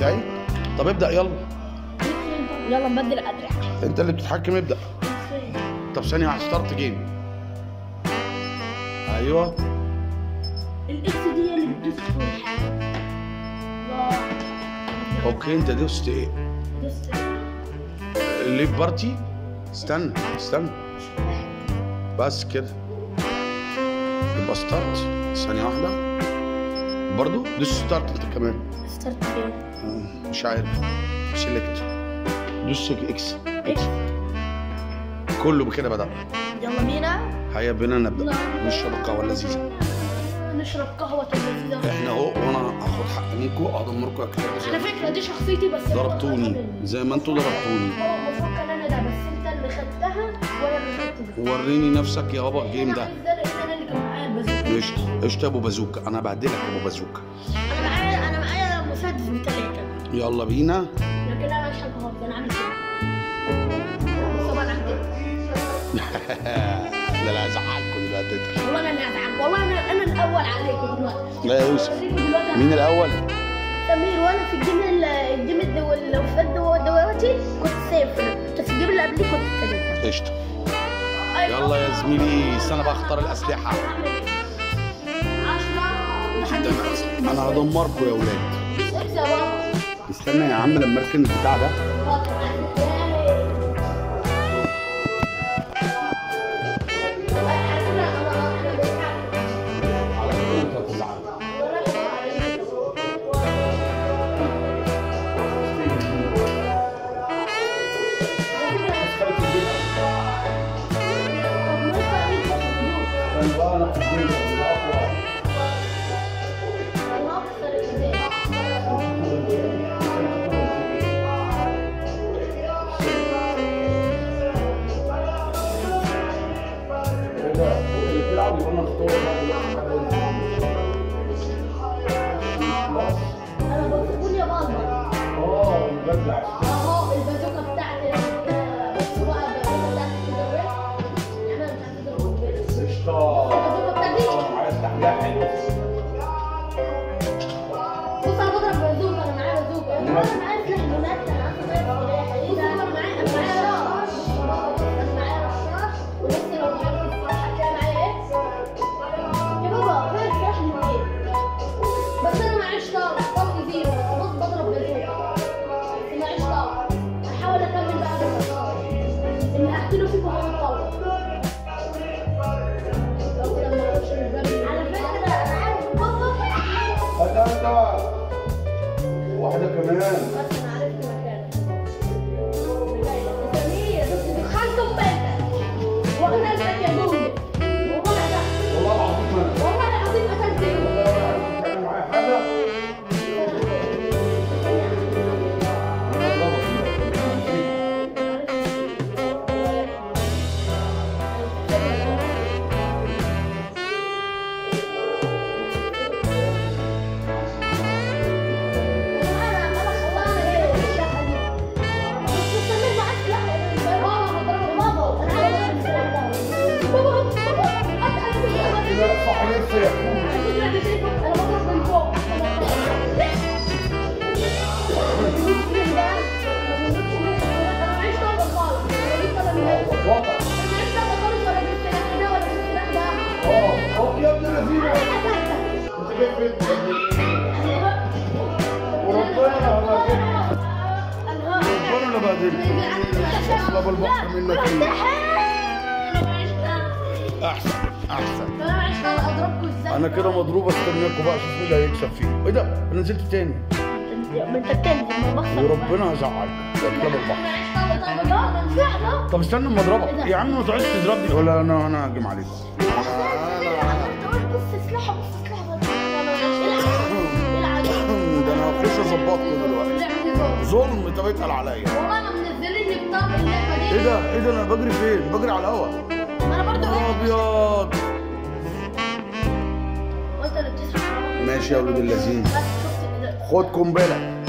بتاعي. طب ابدأ يلا. يلا نبدل الادرع انت اللي بتتحكم ابدأ. طب ثانية واحدة start game أيوه. ال X دي اللي بتدوس. okay انت دوست إيه؟ دوست ال leave party؟ استنى استنى. بس كده. يبقى start ثانية واحدة. برضو؟ دوس start كمان. start فين؟ آه، مش عارف. select دوس X X كله بكده بدا يلا بينا. هيا بينا نبدأ. نشرب القهوه اللذيذه نشرب قهوة لذيذة. إحنا اهو وأنا هاخد حق منكم ادمركم أكل. على فكرة دي شخصيتي بس ضربتوني. زي ما أنتوا ضربتوني. المفروض كان أنا ده بس أنت اللي خدتها وأنا اللي خدت وريني نفسك يا بابا الجيم ده قشطة قشطة يا ابو بازوكا؟ أنا بعدلك يا ابو بازوكا. أنا معايا أنا معايا مسدس بثلاثة يلا بينا. لكن أنا مش خالص أنا عامل كده طبعا لا هزعلكم دلوقتي والله أنا اللي هزعلك والله أنا أنا الأول عليكم دلوقتي. لا يا يوسف. مين الأول؟ سمير وأنا في الجيم ال- الجيم الدول لو فات دلوقتي كنت صفر بس في الجيم اللي قبليه كنت ثلاثة قشطة. يلا يا زميلي استنى بقى أختار الأسلحة. ده أنا هدمركم يا أولاد استنى يا عم لما أركن البتاع ده. بابا اهو البازوكا واحدة كمان. أنا أنا كده مضروب أستناكم بقى أشوف مين اللي هيكسب فيه. إيه ده؟ أنا نزلت تاني. ما انت بتنزل ما بخسر وربنا هزعلك البحر طب استنى اما اضربك. يا عم ما تقعدش تضربني. ولا أنا أنا هاجم عليك. ده أنا هخش اظبطكم دلوقتي. ظلم انت بيتقل عليا. والله ما منزليني بطاقة اللعبة دي. إيه ده؟ إيه ده؟ أنا بجري فين؟ بجري على الهوا. أنا برضه أبيض. ماشي يا ولاد اللذين. خد قنبلة.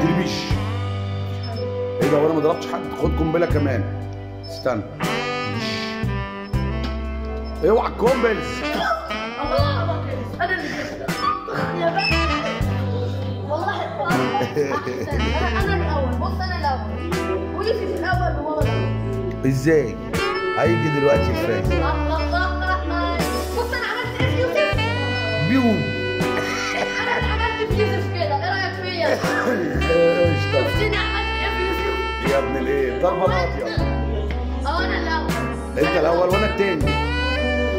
ديربيش إيه ده وأنا ما ضربتش حد. خد قنبلة كمان. استنى. اوعى إيه الكومبلز الله أنا اللي أنا الأول بص أنا الأول في الأول الأول إزاي؟ هيجي دلوقتي الفريق. بص أنا عملت إيه في بيوم قشطة شفتني عملت إيه في يوسف يا ابن الإيه؟ ضربة ناطية آه أنا الأول أنت الأول وأنا التاني.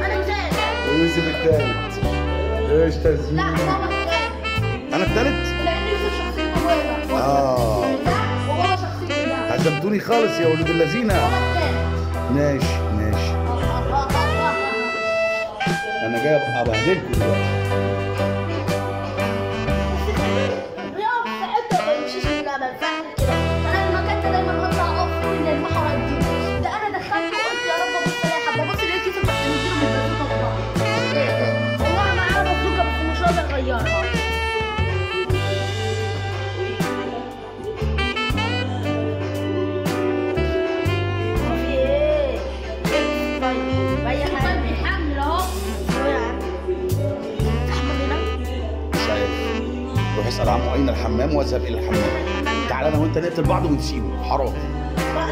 أنا الثالث ويوسف التالت. قشطة يا لا بابا الثالث أنا التالت؟ لأن يوسف شخصيته بيضاء آه. شخصيته ده هزمتوني خالص يا ولد اللذينة. ماشي ماشي. أنا جاي ابقى ابهدلكوا دلوقتي. الحمام واذهب إلى الحمام. تعالى أنا وانت نقتل بعض ونسيبه. حرام.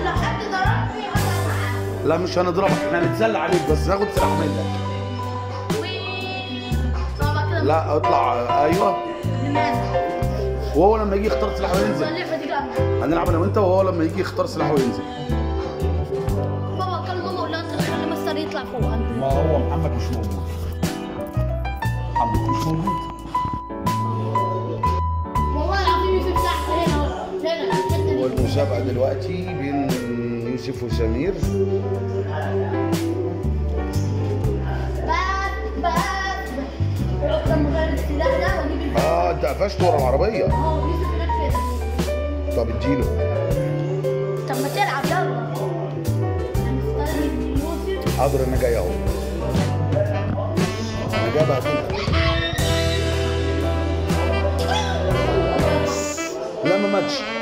لو حد ضربني لا مش هنضربك. إحنا هنتسلى عليك بس ناخد سلاح منك. لا اطلع. أيوه؟ وهو لما يجي يختار سلاح وينزل. هنلعب أنا وانت وهو لما يجي يختار سلاح وينزل. بابا كان ماما تخلي مستر يطلع فوق ما هو محمد مش موجود. محمد مش موجود. والمسابقة دلوقتي بين يوسف وسمير. آه انت قفشت ورا العربية. كده طب اديله. طب ما تلعب يلا. حاضر أنا جاي أهو. أنا جاي بقى. لا ما ماتش.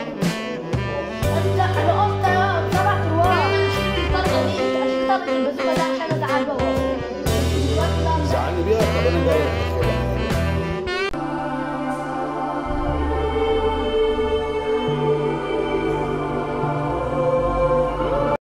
انت